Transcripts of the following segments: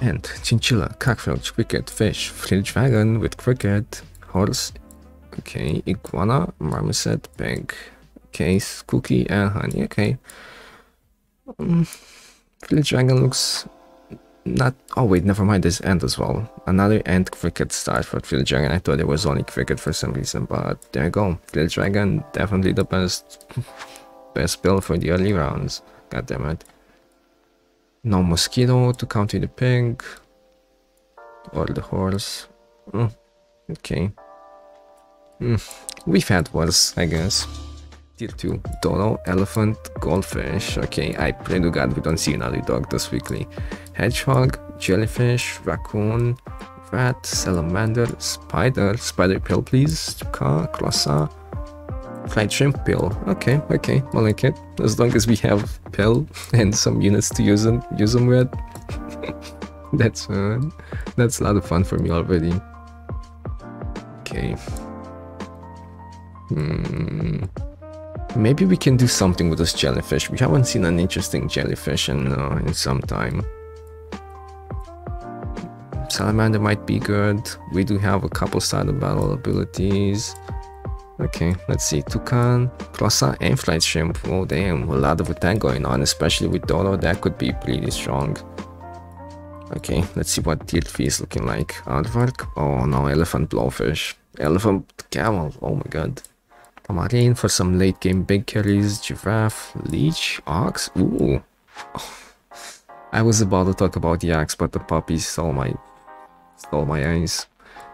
Ant, chinchilla, cockroach, cricket, fish, flint dragon with cricket, horse, okay, iguana, marmoset, pig, okay, cookie and honey, okay. Um, dragon looks not, oh wait, never mind, there's ant as well. Another ant cricket start for flint dragon, I thought it was only cricket for some reason, but there you go. Flint dragon, definitely the best, best build for the early rounds, god damn it. No mosquito to counter the pig. Or the horse. Mm, okay. Mm, we've had worse, I guess. Tier 2. Dodo, elephant, goldfish. Okay, I pray to god we don't see another dog this weekly. Hedgehog, jellyfish, raccoon, rat, salamander, spider, spider pill please, car, croissant, Shrimp pill. Okay, okay, I like it. As long as we have pill and some units to use them, use them with. that's that's a lot of fun for me already. Okay. Hmm. Maybe we can do something with this jellyfish. We haven't seen an interesting jellyfish in uh, in some time. Salamander might be good. We do have a couple starter battle abilities. Okay, let's see. Toucan, Croissant, and Fried Shrimp. Oh damn, a lot of attack going on, especially with Dodo. That could be pretty strong. Okay, let's see what 3 is looking like. Aardvark. Oh no, Elephant Blowfish. Elephant Camel. Oh my god. Tamarin for some late game big carries. Giraffe, Leech, Ox. Ooh. Oh. I was about to talk about the axe, but the puppy stole my stole my eyes.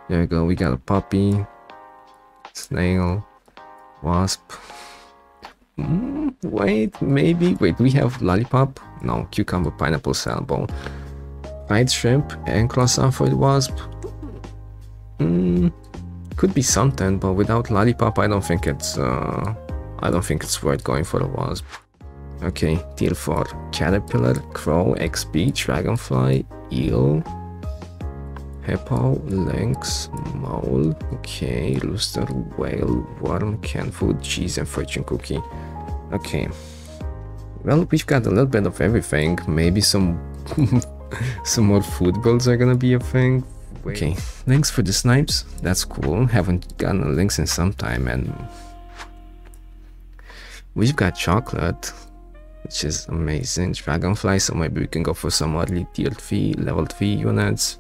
There we go. We got a puppy snail, wasp. Mm, wait, maybe. Wait, we have lollipop? No, cucumber, pineapple, salmon. Fried shrimp and for wasp. Mm, could be something, but without lollipop, I don't think it's. Uh, I don't think it's worth going for the wasp. Okay, tier 4. Caterpillar, Crow, XP, Dragonfly, Eel, Hippo, lynx, mole, okay, rooster, whale, worm, canned food, cheese, and fortune cookie. Okay. Well, we've got a little bit of everything. Maybe some some more food builds are gonna be a thing. Wait. Okay, thanks for the snipes. That's cool. Haven't gotten lynx in some time, and we've got chocolate, which is amazing. Dragonfly, so maybe we can go for some early tier 3, level 3 units.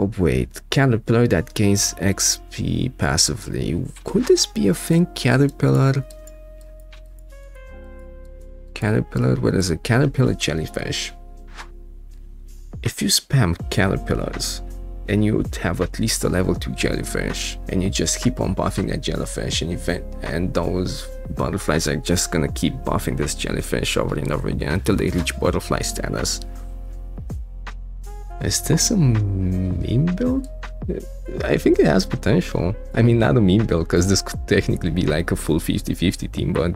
Oh wait, Caterpillar that gains XP passively. Could this be a thing? Caterpillar? Caterpillar? What is it? Caterpillar jellyfish. If you spam caterpillars and you have at least a level 2 jellyfish and you just keep on buffing that jellyfish and event and those butterflies are just gonna keep buffing this jellyfish over and over again until they reach butterfly status is this a meme build? I think it has potential. I mean, not a meme build, because this could technically be like a full 50-50 team, but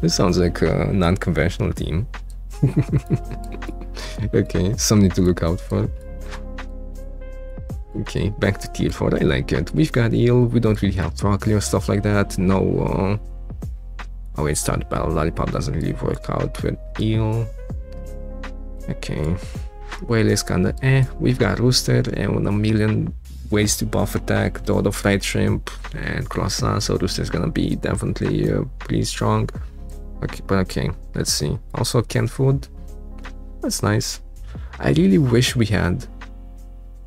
this sounds like a non-conventional team. okay, something to look out for. Okay, back to tier 4, I like it. We've got eel, we don't really have broccoli or stuff like that. No, uh... Oh wait, start battle, lollipop doesn't really work out with eel. Okay. Whale is kinda eh. We've got Rooster and a million ways to buff attack, Dodo Fried Shrimp and Croissant, so Rooster is gonna be definitely uh, pretty strong. Okay, but okay, let's see. Also canned food, that's nice. I really wish we had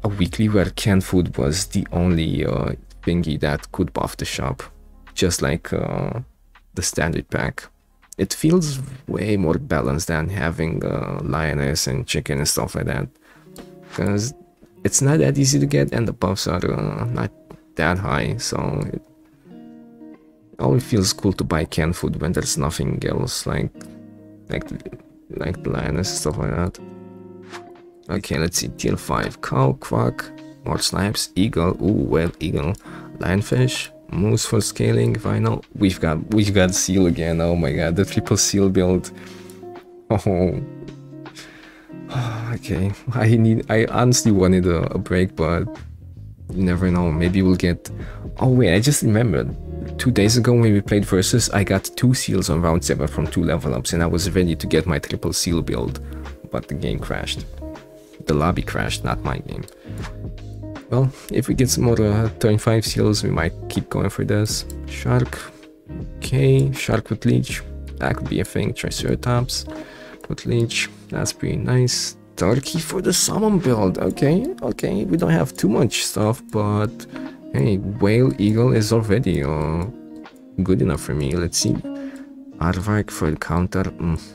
a weekly where canned food was the only uh, thingy that could buff the shop, just like uh, the standard pack it feels way more balanced than having uh, lioness and chicken and stuff like that. Because it's not that easy to get and the buffs are uh, not that high so it only feels cool to buy canned food when there's nothing else like like like the lioness stuff like that. Okay let's see. Tier 5 cow quack more snipes. Eagle. Ooh well eagle. Lionfish Moose for scaling, vinyl. We've got we've got seal again. Oh my god, the triple seal build. Oh. okay, I need. I honestly wanted a, a break, but you never know. Maybe we'll get. Oh wait, I just remembered. Two days ago when we played versus, I got two seals on round seven from two level ups, and I was ready to get my triple seal build, but the game crashed. the lobby crashed, not my game. Well, if we get some more uh, turn 5 seals, we might keep going for this. Shark. Okay, Shark with Leech. That could be a thing. Triceratops with Leech. That's pretty nice. Turkey for the summon build. Okay, okay. We don't have too much stuff, but hey, Whale Eagle is already uh, good enough for me. Let's see. Aardvark for the counter. Mm.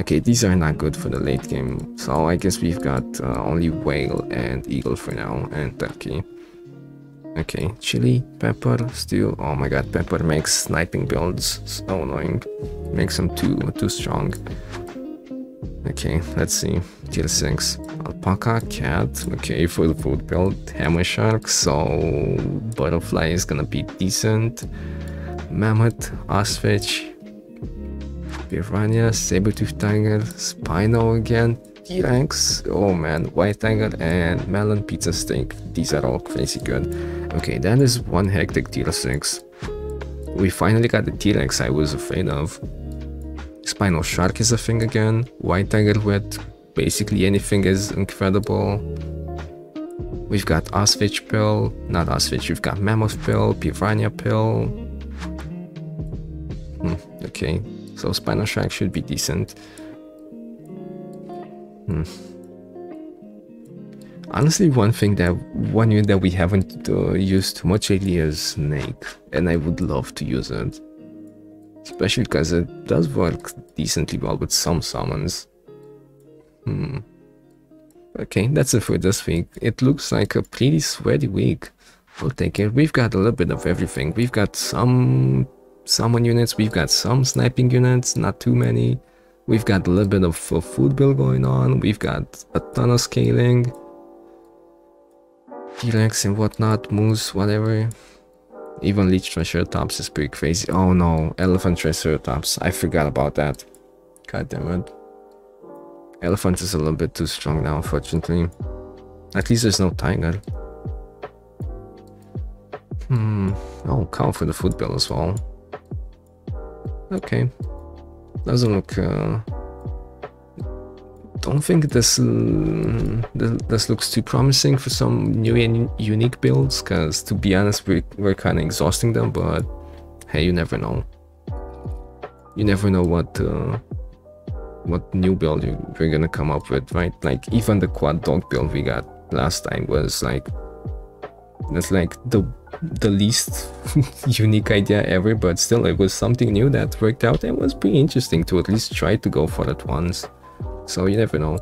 Okay, these are not good for the late game. So I guess we've got uh, only Whale and Eagle for now, and Turkey. Okay, chili, pepper, still. Oh my god, pepper makes sniping builds so annoying. Makes them too too strong. Okay, let's see. Tier 6. Alpaca, cat. Okay, for the food build. Hammer shark, so butterfly is gonna be decent. Mammoth, ostrich, piranha, saber-tooth tiger, spino again, T-Rex, oh man, white tiger, and melon pizza steak. These are all crazy good. Okay, that is one hectic tier 6. We finally got the T-Rex I was afraid of. Spino Shark is a thing again. White Tiger with basically anything is incredible. We've got Ostrich Pill, not Ostrich, we've got Mammoth Pill, Piranha Pill. Hmm, okay, so Spino Shark should be decent. Hmm. Honestly, one thing that one unit that we haven't uh, used too much lately is Snake, and I would love to use it especially because it does work decently well with some summons. Hmm. Okay, that's it for this week. It looks like a pretty sweaty week. We'll take it. We've got a little bit of everything. We've got some summon units, we've got some sniping units, not too many. We've got a little bit of food build going on. We've got a ton of scaling. T-Rex and whatnot, moose, whatever. Even Leech Triceratops is pretty crazy. Oh no, Elephant Triceratops. I forgot about that. God damn it. Elephant is a little bit too strong now, unfortunately. At least there's no tiger. Hmm. Oh, cow for the food bill as well. Okay. Doesn't look uh, don't think this, uh, this looks too promising for some new and unique builds, because to be honest, we're, we're kind of exhausting them, but hey, you never know. You never know what uh, what new build you, are gonna come up with, right? Like, even the quad dog build we got last time was like, that's like the the least unique idea ever, but still it was something new that worked out and was pretty interesting to at least try to go for it once so you never know.